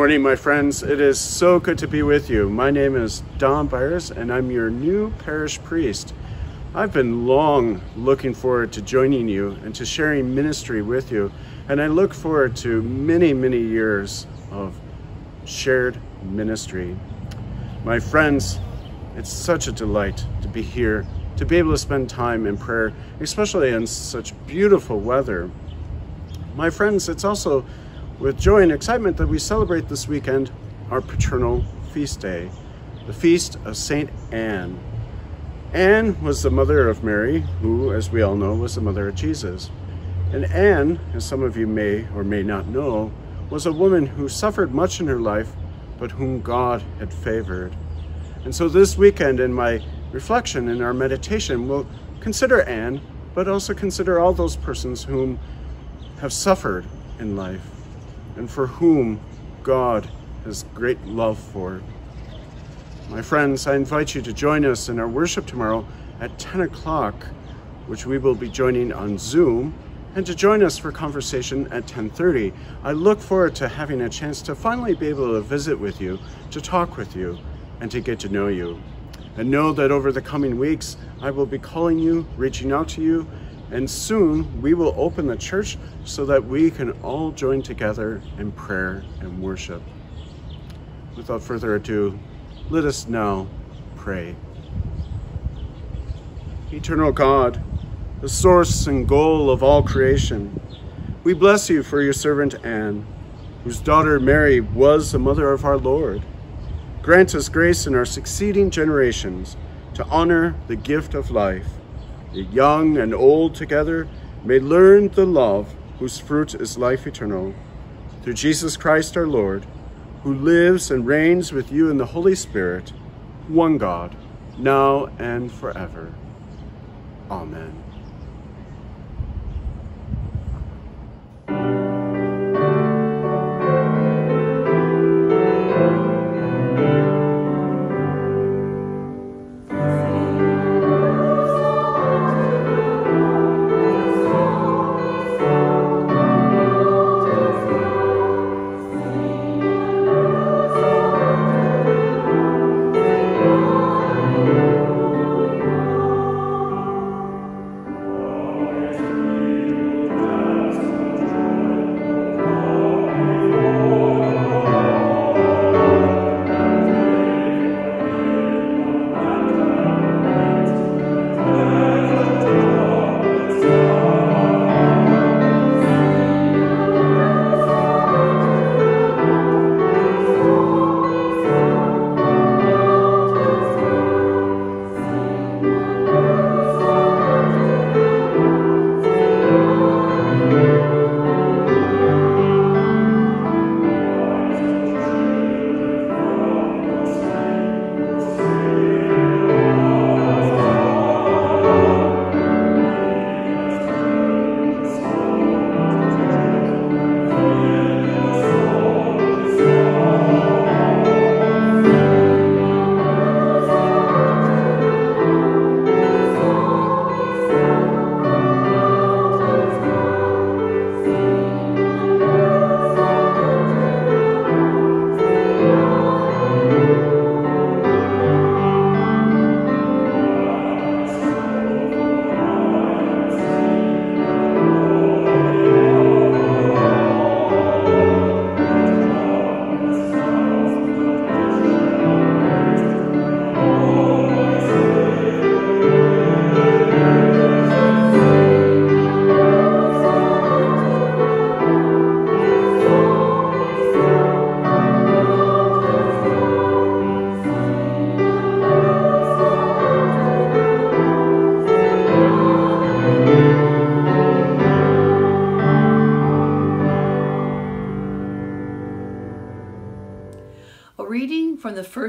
morning, my friends. It is so good to be with you. My name is Don Beyers, and I'm your new parish priest. I've been long looking forward to joining you and to sharing ministry with you, and I look forward to many, many years of shared ministry. My friends, it's such a delight to be here, to be able to spend time in prayer, especially in such beautiful weather. My friends, it's also with joy and excitement that we celebrate this weekend our paternal feast day, the feast of St. Anne. Anne was the mother of Mary, who, as we all know, was the mother of Jesus. And Anne, as some of you may or may not know, was a woman who suffered much in her life, but whom God had favored. And so this weekend, in my reflection, in our meditation, we'll consider Anne, but also consider all those persons whom have suffered in life and for whom God has great love for. My friends, I invite you to join us in our worship tomorrow at 10 o'clock, which we will be joining on Zoom, and to join us for conversation at 10.30. I look forward to having a chance to finally be able to visit with you, to talk with you, and to get to know you. And know that over the coming weeks, I will be calling you, reaching out to you, and soon we will open the church so that we can all join together in prayer and worship. Without further ado, let us now pray. Eternal God, the source and goal of all creation, we bless you for your servant Anne, whose daughter Mary was the mother of our Lord. Grant us grace in our succeeding generations to honor the gift of life the young and old together may learn the love whose fruit is life eternal. Through Jesus Christ our Lord, who lives and reigns with you in the Holy Spirit, one God, now and forever. Amen.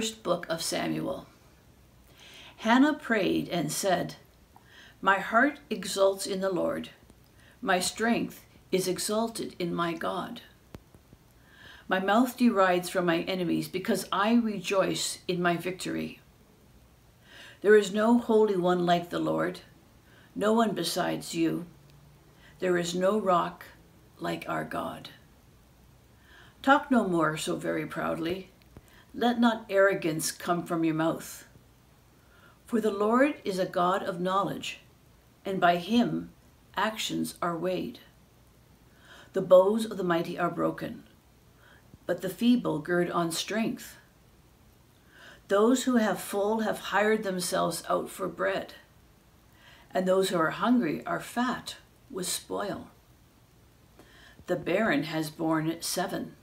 First book of Samuel. Hannah prayed and said, My heart exults in the Lord. My strength is exalted in my God. My mouth derides from my enemies because I rejoice in my victory. There is no holy one like the Lord, no one besides you. There is no rock like our God. Talk no more so very proudly. Let not arrogance come from your mouth. For the Lord is a God of knowledge, and by him actions are weighed. The bows of the mighty are broken, but the feeble gird on strength. Those who have full have hired themselves out for bread, and those who are hungry are fat with spoil. The barren has borne seven,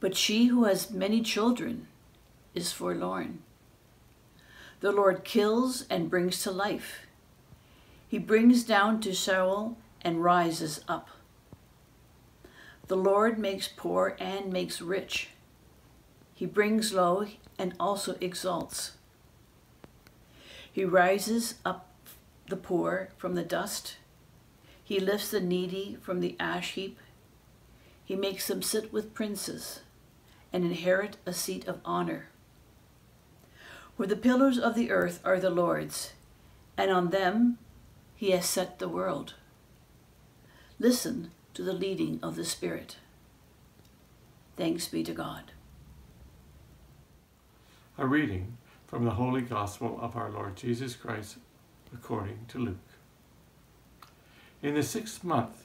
but she who has many children is forlorn. The Lord kills and brings to life. He brings down to Sheol and rises up. The Lord makes poor and makes rich. He brings low and also exalts. He rises up the poor from the dust. He lifts the needy from the ash heap. He makes them sit with princes and inherit a seat of honor. For the pillars of the earth are the Lord's, and on them he has set the world. Listen to the leading of the Spirit. Thanks be to God. A reading from the Holy Gospel of our Lord Jesus Christ according to Luke. In the sixth month,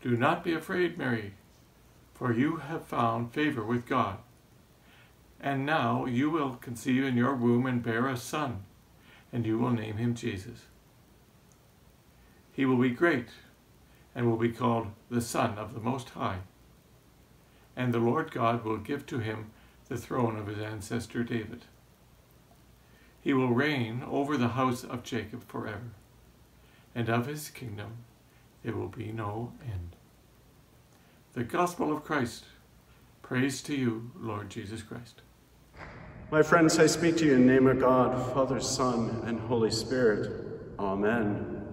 do not be afraid, Mary, for you have found favor with God. And now you will conceive in your womb and bear a son, and you will name him Jesus. He will be great, and will be called the Son of the Most High. And the Lord God will give to him the throne of his ancestor David. He will reign over the house of Jacob forever, and of his kingdom there will be no end. The Gospel of Christ. Praise to you, Lord Jesus Christ. My friends, I speak to you in the name of God, Father, Son, and Holy Spirit. Amen.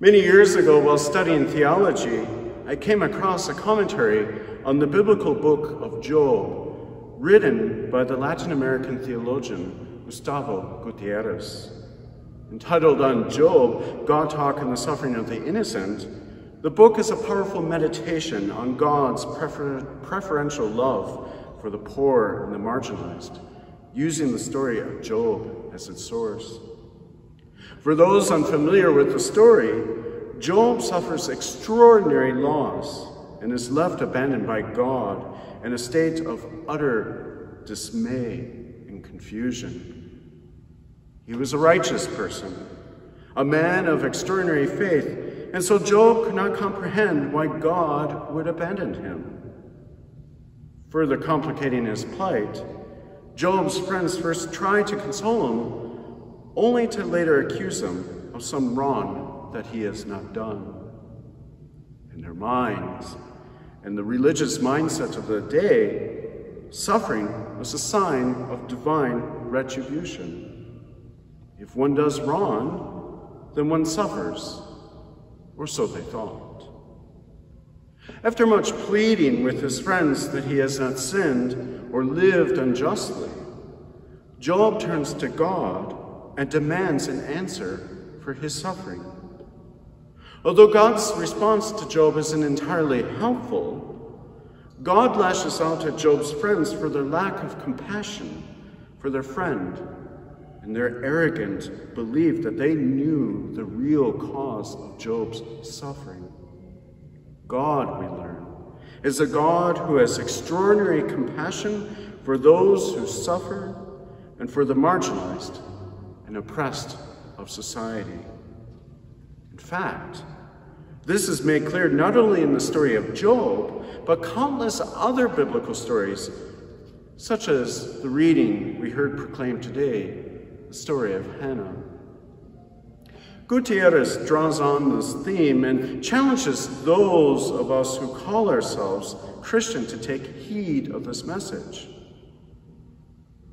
Many years ago, while studying theology, I came across a commentary on the biblical book of Job, written by the Latin American theologian Gustavo Gutierrez. Entitled On Job, God Talk and the Suffering of the Innocent, the book is a powerful meditation on God's prefer preferential love for the poor and the marginalized, using the story of Job as its source. For those unfamiliar with the story, Job suffers extraordinary loss and is left abandoned by God in a state of utter dismay and confusion. He was a righteous person, a man of extraordinary faith, and so Job could not comprehend why God would abandon him. Further complicating his plight, Job's friends first tried to console him, only to later accuse him of some wrong that he has not done. In their minds and the religious mindset of the day, suffering was a sign of divine retribution. If one does wrong, then one suffers, or so they thought. After much pleading with his friends that he has not sinned or lived unjustly, Job turns to God and demands an answer for his suffering. Although God's response to Job isn't entirely helpful, God lashes out at Job's friends for their lack of compassion for their friend and their arrogant belief that they knew the real cause of Job's suffering. God, we learn, is a God who has extraordinary compassion for those who suffer and for the marginalized and oppressed of society. In fact, this is made clear not only in the story of Job, but countless other biblical stories, such as the reading we heard proclaimed today the story of Hannah. Gutierrez draws on this theme and challenges those of us who call ourselves Christian to take heed of this message.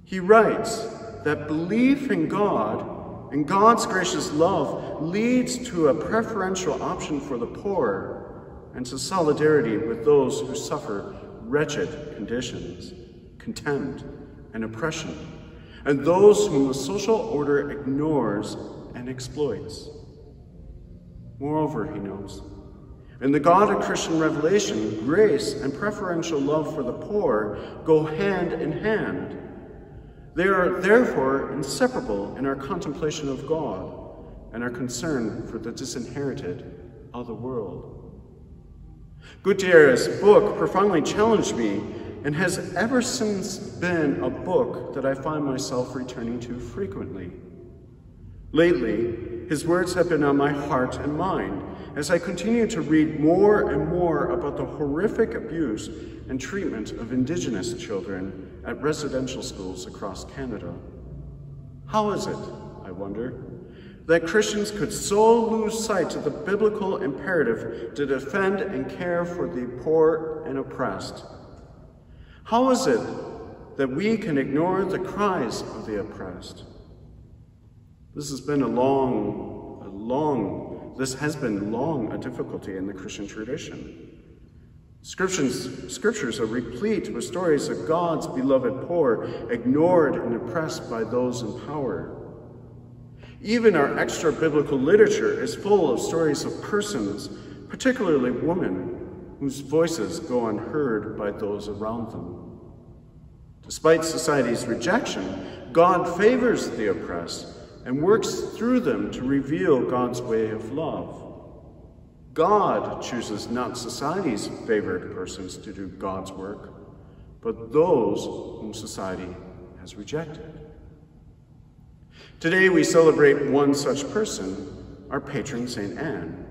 He writes that belief in God and God's gracious love leads to a preferential option for the poor and to solidarity with those who suffer wretched conditions, contempt, and oppression, and those whom the social order ignores and exploits. Moreover, he knows, in the God of Christian revelation, grace and preferential love for the poor go hand in hand. They are therefore inseparable in our contemplation of God and our concern for the disinherited of the world. Gutierrez's book profoundly challenged me and has ever since been a book that I find myself returning to frequently. Lately, his words have been on my heart and mind as I continue to read more and more about the horrific abuse and treatment of Indigenous children at residential schools across Canada. How is it, I wonder, that Christians could so lose sight of the biblical imperative to defend and care for the poor and oppressed? How is it that we can ignore the cries of the oppressed? This has been a long, a long this has been long a difficulty in the Christian tradition. Scriptures, scriptures are replete with stories of God's beloved poor, ignored and oppressed by those in power. Even our extra biblical literature is full of stories of persons, particularly women, whose voices go unheard by those around them. Despite society's rejection, God favors the oppressed and works through them to reveal God's way of love. God chooses not society's favored persons to do God's work, but those whom society has rejected. Today we celebrate one such person, our patron St. Anne,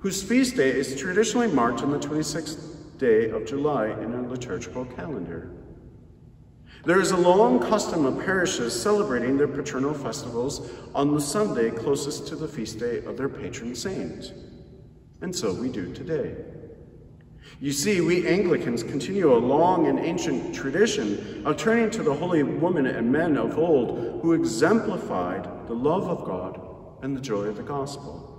whose feast day is traditionally marked on the 26th day of July in our liturgical calendar. There is a long custom of parishes celebrating their patronal festivals on the Sunday closest to the feast day of their patron saint. And so we do today. You see, we Anglicans continue a long and ancient tradition of turning to the holy women and men of old who exemplified the love of God and the joy of the gospel.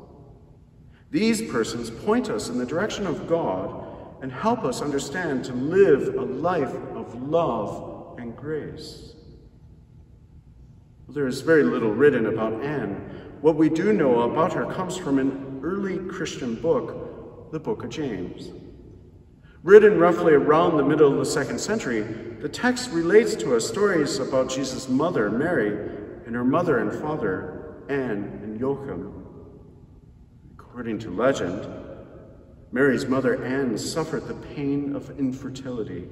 These persons point us in the direction of God and help us understand to live a life of love and grace. There is very little written about Anne. What we do know about her comes from an early Christian book, the Book of James. Written roughly around the middle of the second century, the text relates to us stories about Jesus' mother, Mary, and her mother and father, Anne and Joachim. According to legend, Mary's mother, Anne, suffered the pain of infertility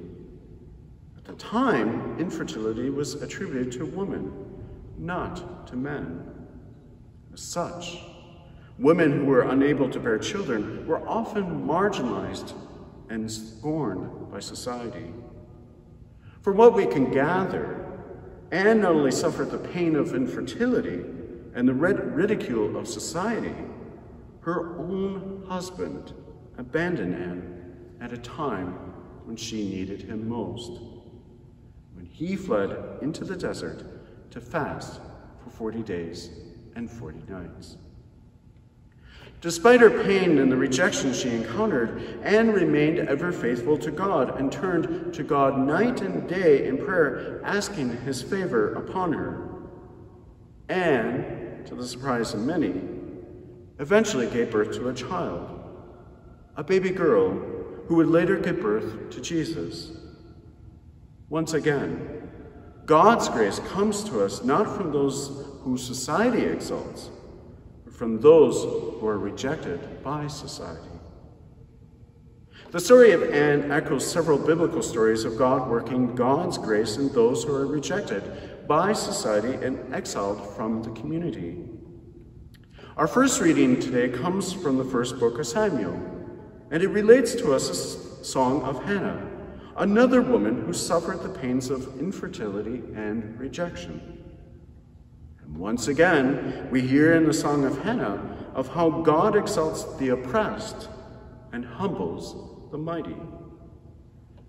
At the time, infertility was attributed to women, not to men. As such, women who were unable to bear children were often marginalized and scorned by society. From what we can gather, Anne not only suffered the pain of infertility and the ridicule of society, her own husband abandoned Anne at a time when she needed him most when he fled into the desert to fast for 40 days and 40 nights. Despite her pain and the rejection she encountered, Anne remained ever faithful to God and turned to God night and day in prayer, asking his favor upon her. Anne, to the surprise of many, eventually gave birth to a child, a baby girl who would later give birth to Jesus. Once again, God's grace comes to us not from those who society exalts, but from those who are rejected by society. The story of Anne echoes several biblical stories of God working God's grace in those who are rejected by society and exiled from the community. Our first reading today comes from the first book of Samuel, and it relates to us a song of Hannah another woman who suffered the pains of infertility and rejection. And once again, we hear in the Song of Hannah of how God exalts the oppressed and humbles the mighty.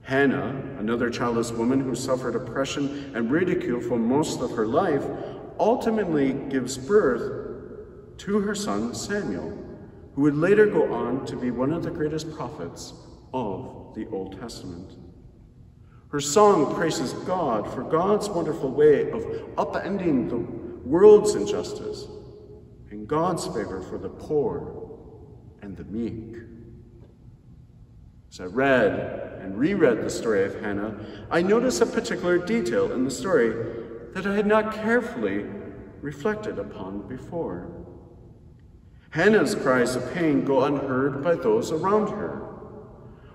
Hannah, another childless woman who suffered oppression and ridicule for most of her life, ultimately gives birth to her son Samuel, who would later go on to be one of the greatest prophets of the Old Testament. Her song praises God for God's wonderful way of upending the world's injustice and God's favor for the poor and the meek. As I read and reread the story of Hannah, I noticed a particular detail in the story that I had not carefully reflected upon before. Hannah's cries of pain go unheard by those around her.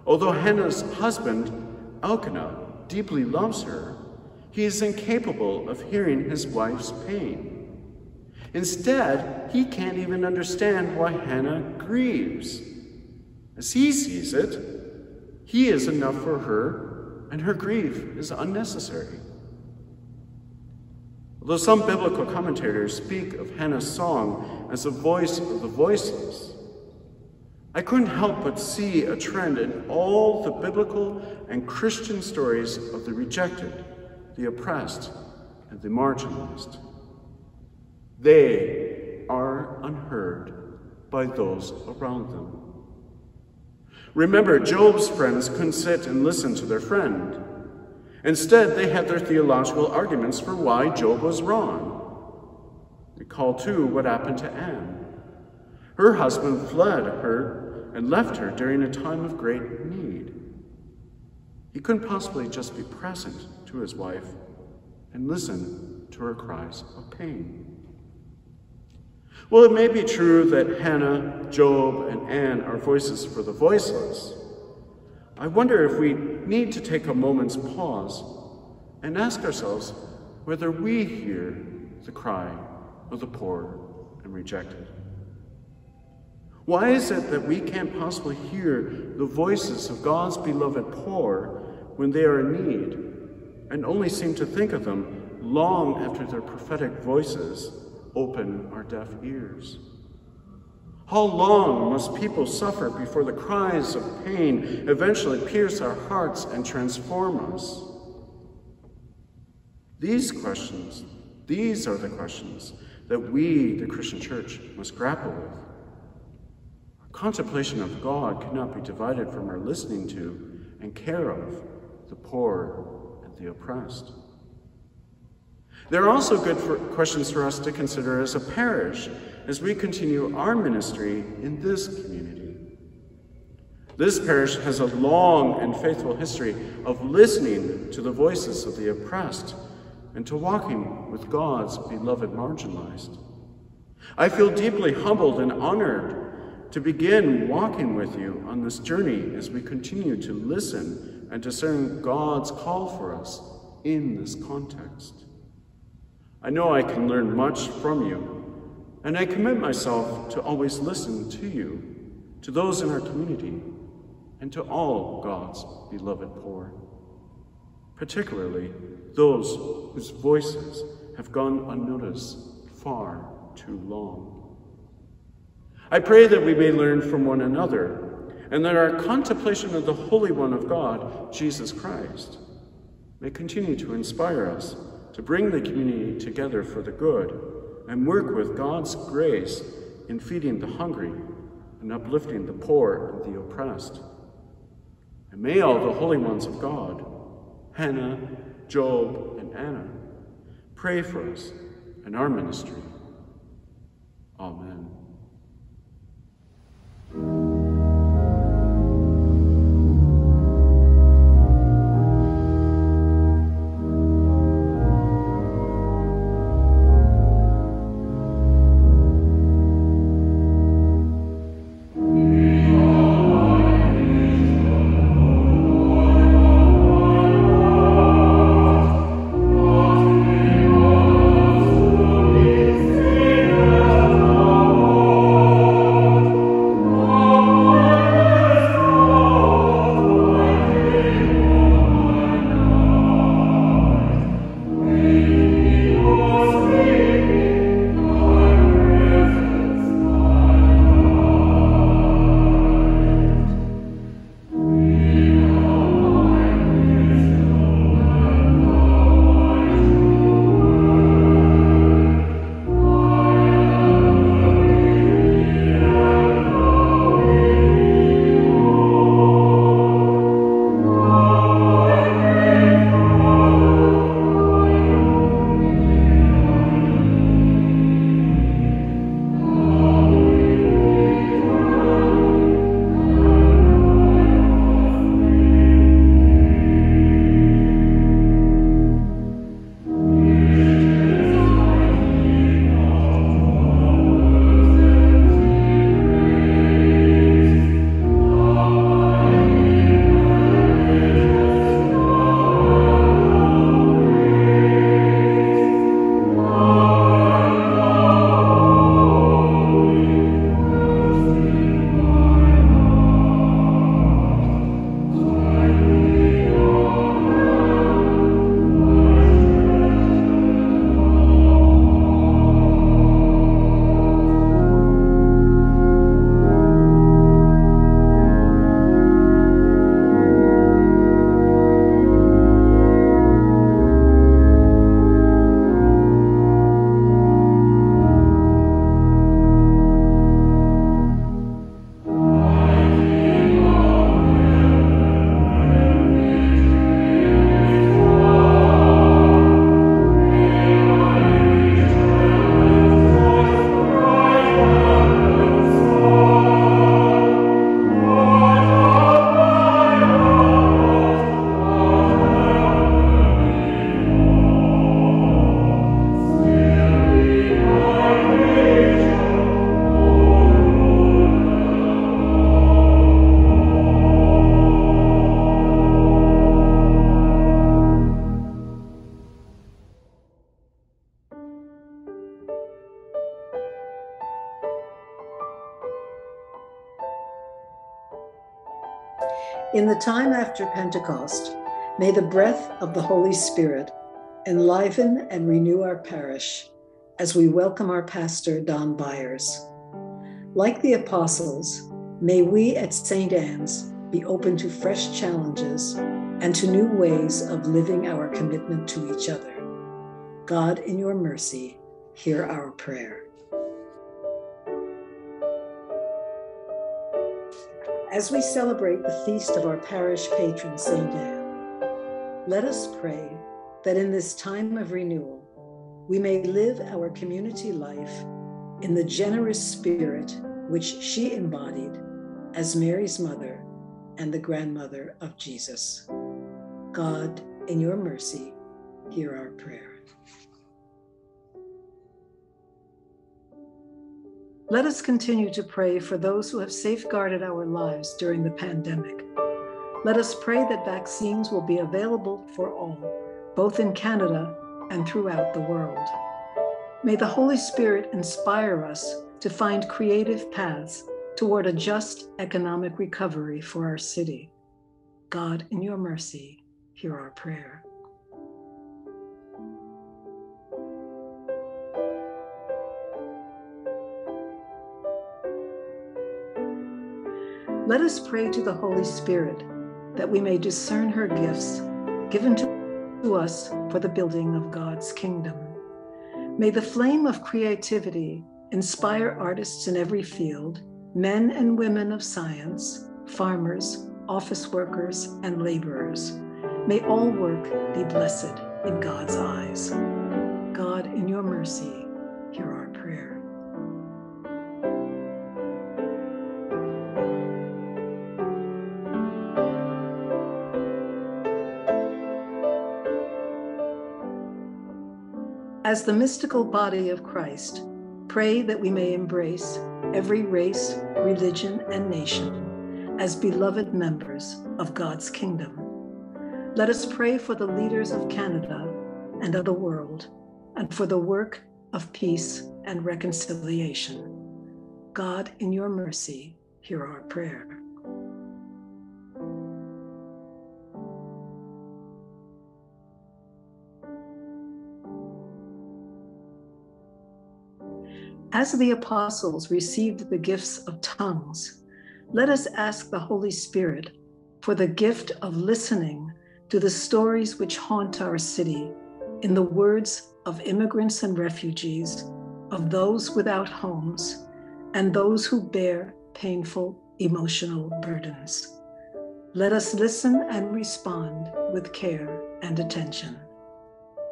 Although Hannah's husband, Elkanah, deeply loves her, he is incapable of hearing his wife's pain. Instead, he can't even understand why Hannah grieves. As he sees it, he is enough for her, and her grief is unnecessary. Although some biblical commentators speak of Hannah's song as a voice of the voiceless, I couldn't help but see a trend in all the biblical and Christian stories of the rejected, the oppressed, and the marginalized. They are unheard by those around them. Remember, Job's friends couldn't sit and listen to their friend. Instead, they had their theological arguments for why Job was wrong. Recall, too, what happened to Anne. Her husband fled her and left her during a time of great need. He couldn't possibly just be present to his wife and listen to her cries of pain. Well, it may be true that Hannah, Job, and Anne are voices for the voiceless. I wonder if we need to take a moment's pause and ask ourselves whether we hear the cry of the poor and rejected. Why is it that we can't possibly hear the voices of God's beloved poor when they are in need, and only seem to think of them long after their prophetic voices open our deaf ears? How long must people suffer before the cries of pain eventually pierce our hearts and transform us? These questions, these are the questions that we, the Christian church, must grapple with. Contemplation of God cannot be divided from our listening to and care of the poor and the oppressed. There are also good for questions for us to consider as a parish as we continue our ministry in this community. This parish has a long and faithful history of listening to the voices of the oppressed and to walking with God's beloved marginalized. I feel deeply humbled and honored to begin walking with you on this journey as we continue to listen and discern God's call for us in this context. I know I can learn much from you, and I commit myself to always listen to you, to those in our community, and to all God's beloved poor, particularly those whose voices have gone unnoticed far too long. I pray that we may learn from one another, and that our contemplation of the Holy One of God, Jesus Christ, may continue to inspire us to bring the community together for the good and work with God's grace in feeding the hungry and uplifting the poor and the oppressed. And may all the holy ones of God, Hannah, Job, and Anna, pray for us and our ministry. Amen. The time after Pentecost, may the breath of the Holy Spirit enliven and renew our parish as we welcome our pastor, Don Beyers. Like the apostles, may we at St. Anne's be open to fresh challenges and to new ways of living our commitment to each other. God, in your mercy, hear our prayer. As we celebrate the feast of our parish patron, St. Anne, let us pray that in this time of renewal, we may live our community life in the generous spirit which she embodied as Mary's mother and the grandmother of Jesus. God, in your mercy, hear our prayer. Let us continue to pray for those who have safeguarded our lives during the pandemic. Let us pray that vaccines will be available for all, both in Canada and throughout the world. May the Holy Spirit inspire us to find creative paths toward a just economic recovery for our city. God, in your mercy, hear our prayer. Let us pray to the Holy Spirit that we may discern her gifts given to us for the building of God's kingdom. May the flame of creativity inspire artists in every field, men and women of science, farmers, office workers, and laborers. May all work be blessed in God's eyes. God, in your mercy, hear our prayer. As the mystical body of Christ, pray that we may embrace every race, religion, and nation as beloved members of God's kingdom. Let us pray for the leaders of Canada and of the world, and for the work of peace and reconciliation. God, in your mercy, hear our prayer. As the apostles received the gifts of tongues, let us ask the Holy Spirit for the gift of listening to the stories which haunt our city in the words of immigrants and refugees, of those without homes, and those who bear painful emotional burdens. Let us listen and respond with care and attention.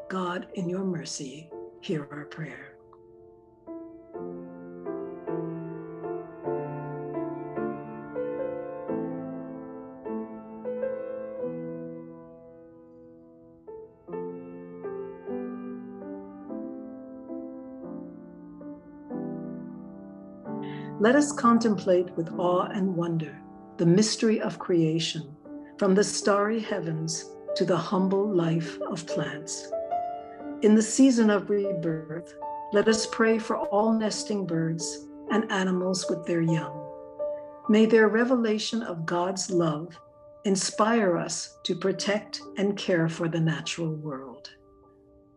God, in your mercy, hear our prayer. Let us contemplate with awe and wonder the mystery of creation, from the starry heavens to the humble life of plants. In the season of rebirth, let us pray for all nesting birds and animals with their young. May their revelation of God's love inspire us to protect and care for the natural world.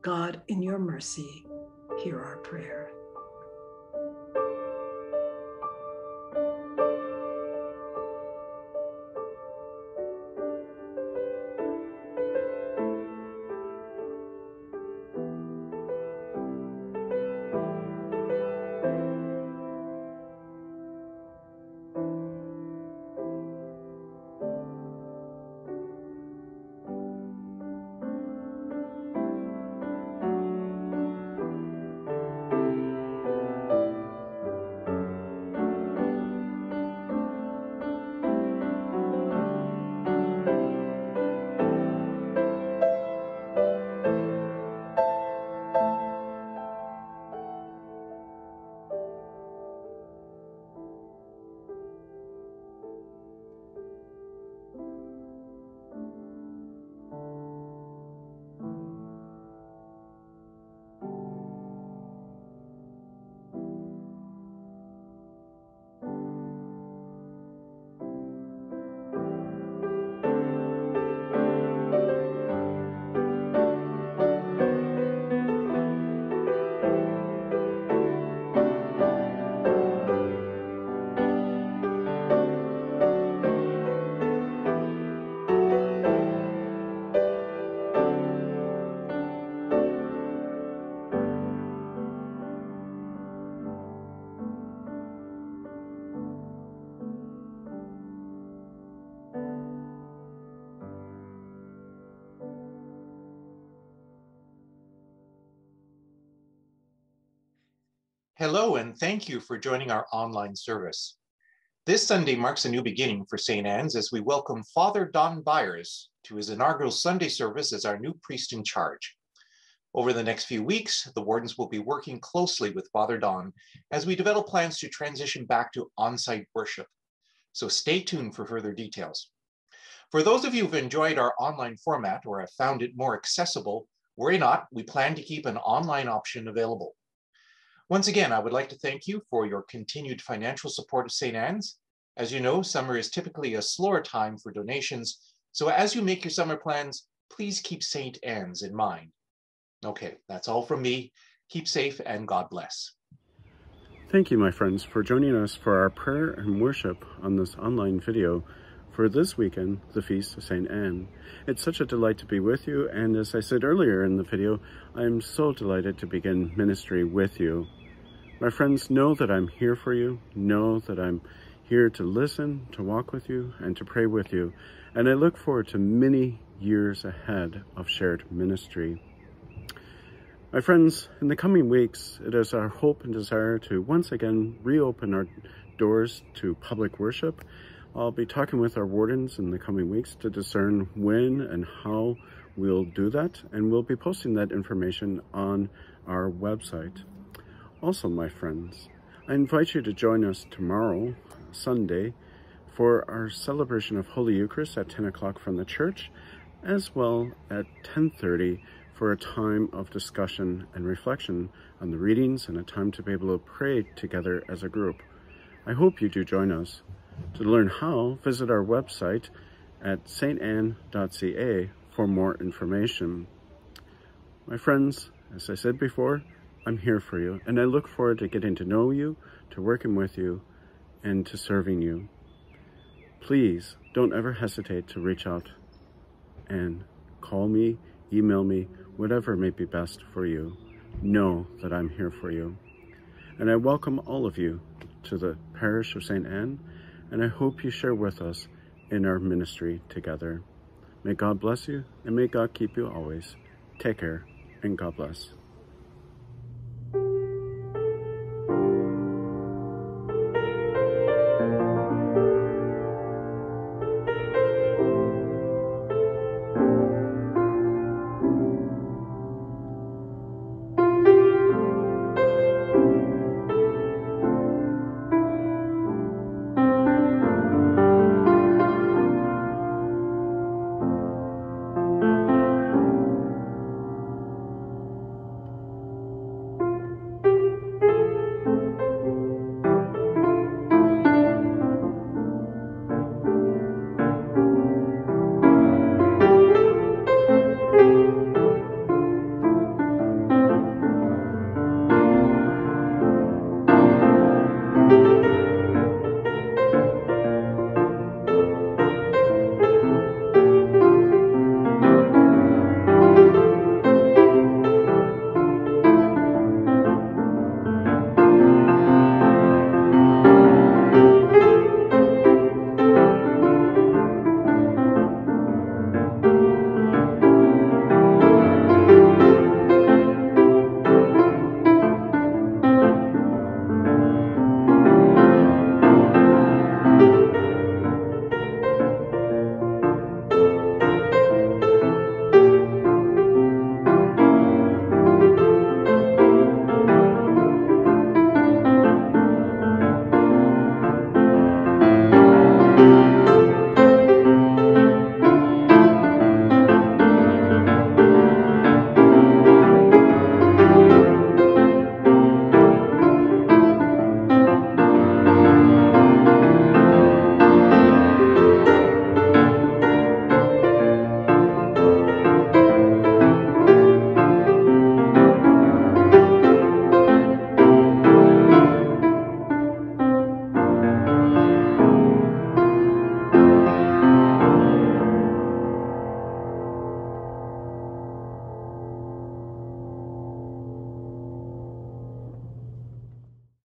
God, in your mercy, hear our prayer. Hello, and thank you for joining our online service. This Sunday marks a new beginning for St. Anne's as we welcome Father Don Beyers to his inaugural Sunday service as our new priest in charge. Over the next few weeks, the wardens will be working closely with Father Don as we develop plans to transition back to on-site worship. So stay tuned for further details. For those of you who've enjoyed our online format or have found it more accessible, worry not, we plan to keep an online option available. Once again, I would like to thank you for your continued financial support of St. Anne's. As you know, summer is typically a slower time for donations, so as you make your summer plans, please keep St. Anne's in mind. Okay, that's all from me. Keep safe and God bless. Thank you, my friends, for joining us for our prayer and worship on this online video for this weekend, the Feast of St. Anne. It's such a delight to be with you, and as I said earlier in the video, I'm so delighted to begin ministry with you. My friends, know that I'm here for you. Know that I'm here to listen, to walk with you, and to pray with you. And I look forward to many years ahead of shared ministry. My friends, in the coming weeks, it is our hope and desire to once again reopen our doors to public worship. I'll be talking with our wardens in the coming weeks to discern when and how we'll do that, and we'll be posting that information on our website. Also, my friends, I invite you to join us tomorrow, Sunday, for our celebration of Holy Eucharist at 10 o'clock from the church, as well at 10.30 for a time of discussion and reflection on the readings and a time to be able to pray together as a group. I hope you do join us. To learn how, visit our website at saintanne.ca for more information. My friends, as I said before, I'm here for you, and I look forward to getting to know you, to working with you, and to serving you. Please don't ever hesitate to reach out and call me, email me, whatever may be best for you. Know that I'm here for you. And I welcome all of you to the parish of St. Anne, and I hope you share with us in our ministry together. May God bless you, and may God keep you always. Take care, and God bless.